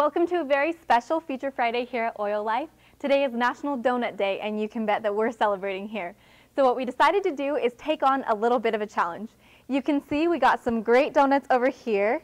Welcome to a very special Feature Friday here at Oil Life. Today is National Donut Day, and you can bet that we're celebrating here. So what we decided to do is take on a little bit of a challenge. You can see we got some great donuts over here.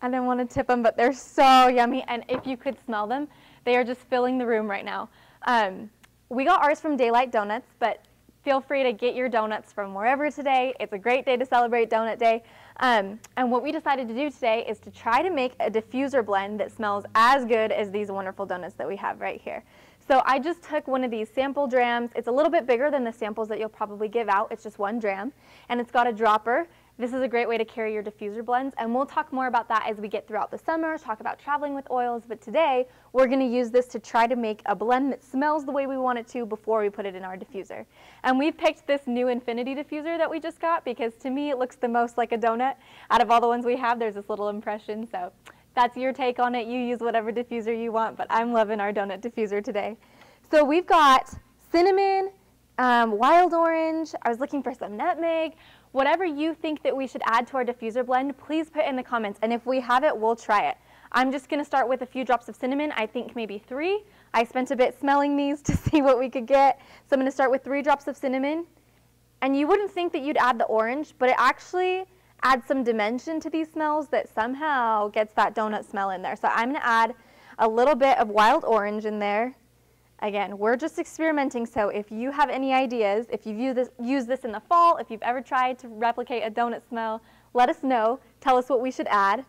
I didn't want to tip them, but they're so yummy, and if you could smell them, they are just filling the room right now. Um, we got ours from Daylight Donuts, but feel free to get your donuts from wherever today. It's a great day to celebrate Donut Day. Um, and what we decided to do today is to try to make a diffuser blend that smells as good as these wonderful donuts that we have right here. So I just took one of these sample drams. It's a little bit bigger than the samples that you'll probably give out. It's just one dram. And it's got a dropper this is a great way to carry your diffuser blends, and we'll talk more about that as we get throughout the summer, talk about traveling with oils, but today we're going to use this to try to make a blend that smells the way we want it to before we put it in our diffuser. And we've picked this new Infiniti diffuser that we just got because to me it looks the most like a donut. Out of all the ones we have, there's this little impression, so that's your take on it. You use whatever diffuser you want, but I'm loving our donut diffuser today. So we've got cinnamon, um, wild orange, I was looking for some nutmeg, Whatever you think that we should add to our diffuser blend, please put in the comments. And if we have it, we'll try it. I'm just going to start with a few drops of cinnamon. I think maybe three. I spent a bit smelling these to see what we could get. So I'm to start with three drops of cinnamon. And you wouldn't think that you'd add the orange, but it actually adds some dimension to these smells that somehow gets that donut smell in there. So I'm going to add a little bit of wild orange in there. Again, we're just experimenting, so if you have any ideas, if you've used this, used this in the fall, if you've ever tried to replicate a donut smell, let us know. Tell us what we should add. A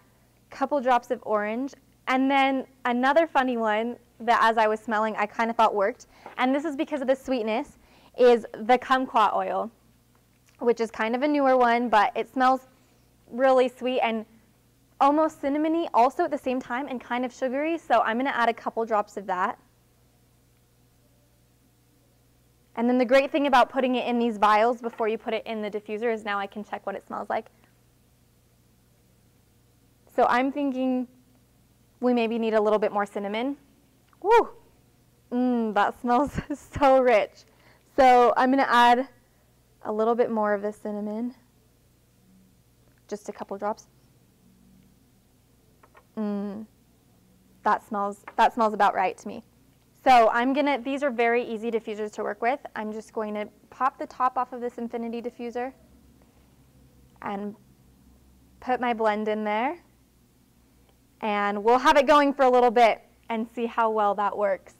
couple drops of orange. And then another funny one that as I was smelling, I kind of thought worked, and this is because of the sweetness, is the kumquat oil, which is kind of a newer one, but it smells really sweet and almost cinnamony also at the same time and kind of sugary, so I'm going to add a couple drops of that. And then the great thing about putting it in these vials before you put it in the diffuser is now I can check what it smells like. So I'm thinking we maybe need a little bit more cinnamon. Woo! Mmm, that smells so rich. So I'm going to add a little bit more of the cinnamon. Just a couple drops. Mmm, that smells, that smells about right to me. So I'm gonna, these are very easy diffusers to work with. I'm just going to pop the top off of this Infiniti diffuser and put my blend in there. And we'll have it going for a little bit and see how well that works.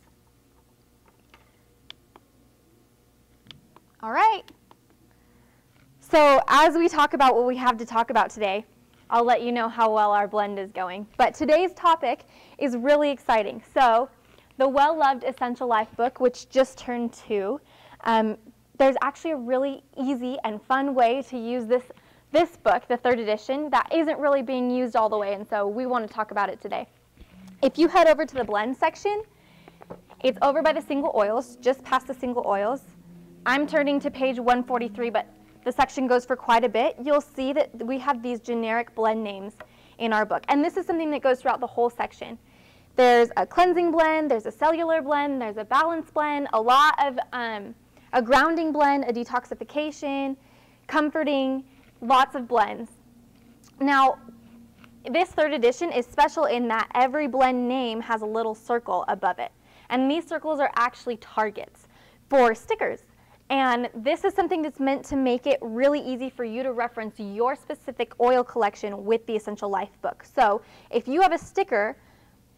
All right. So as we talk about what we have to talk about today, I'll let you know how well our blend is going. But today's topic is really exciting. So the well-loved Essential Life book, which just turned two, um, there's actually a really easy and fun way to use this, this book, the third edition, that isn't really being used all the way, and so we want to talk about it today. If you head over to the blend section, it's over by the single oils, just past the single oils. I'm turning to page 143, but the section goes for quite a bit. You'll see that we have these generic blend names in our book, and this is something that goes throughout the whole section. There's a cleansing blend, there's a cellular blend, there's a balance blend, a lot of um, a grounding blend, a detoxification, comforting, lots of blends. Now, this third edition is special in that every blend name has a little circle above it. And these circles are actually targets for stickers. And this is something that's meant to make it really easy for you to reference your specific oil collection with the Essential Life book. So if you have a sticker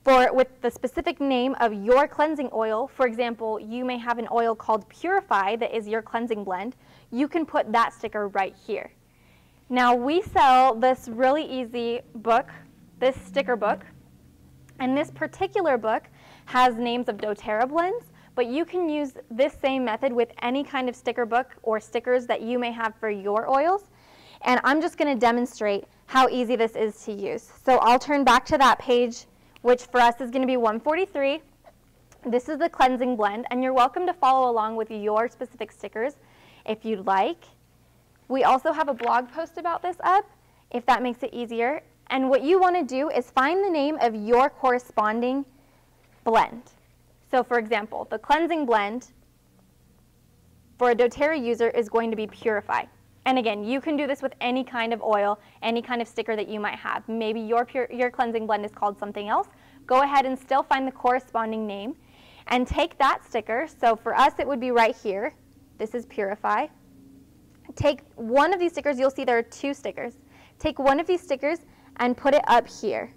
for with the specific name of your cleansing oil, for example, you may have an oil called Purify that is your cleansing blend, you can put that sticker right here. Now we sell this really easy book, this sticker book, and this particular book has names of doTERRA blends, but you can use this same method with any kind of sticker book or stickers that you may have for your oils. And I'm just going to demonstrate how easy this is to use. So I'll turn back to that page which for us is going to be 143. This is the cleansing blend, and you're welcome to follow along with your specific stickers if you'd like. We also have a blog post about this up, if that makes it easier. And what you want to do is find the name of your corresponding blend. So for example, the cleansing blend for a doTERRA user is going to be Purify. And again, you can do this with any kind of oil, any kind of sticker that you might have. Maybe your, pure, your cleansing blend is called something else, go ahead and still find the corresponding name and take that sticker. So for us, it would be right here. This is Purify. Take one of these stickers. You'll see there are two stickers. Take one of these stickers and put it up here.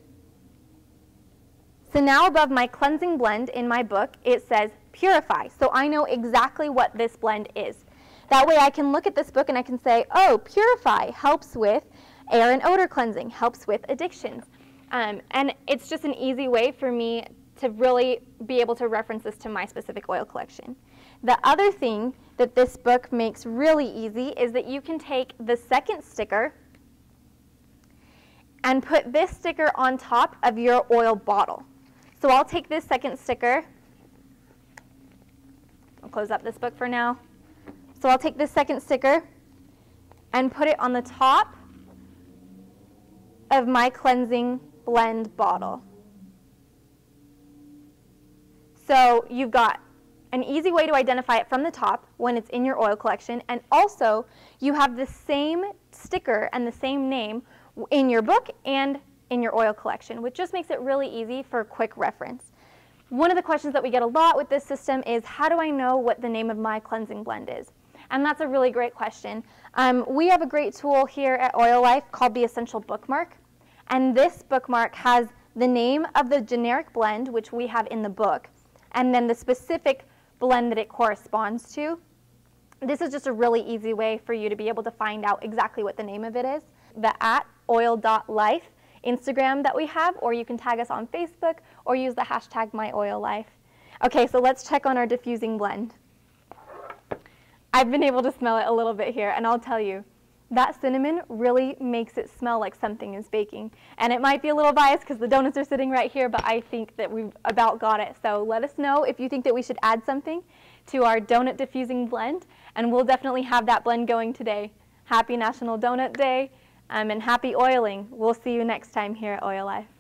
So now above my cleansing blend in my book, it says Purify. So I know exactly what this blend is. That way I can look at this book and I can say, oh, Purify helps with air and odor cleansing, helps with addictions. Um, and it's just an easy way for me to really be able to reference this to my specific oil collection. The other thing that this book makes really easy is that you can take the second sticker and put this sticker on top of your oil bottle. So I'll take this second sticker. I'll close up this book for now. So I'll take this second sticker and put it on the top of my cleansing blend bottle. So you've got an easy way to identify it from the top when it's in your oil collection, and also you have the same sticker and the same name in your book and in your oil collection, which just makes it really easy for quick reference. One of the questions that we get a lot with this system is how do I know what the name of my cleansing blend is? And that's a really great question. Um, we have a great tool here at Oil Life called the Essential Bookmark. And this bookmark has the name of the generic blend, which we have in the book, and then the specific blend that it corresponds to. This is just a really easy way for you to be able to find out exactly what the name of it is. The at oil.life Instagram that we have, or you can tag us on Facebook or use the hashtag MyOilLife. Okay, so let's check on our diffusing blend. I've been able to smell it a little bit here, and I'll tell you, that cinnamon really makes it smell like something is baking. And it might be a little biased because the donuts are sitting right here, but I think that we've about got it. So let us know if you think that we should add something to our donut diffusing blend, and we'll definitely have that blend going today. Happy National Donut Day um, and happy oiling. We'll see you next time here at Oil Life.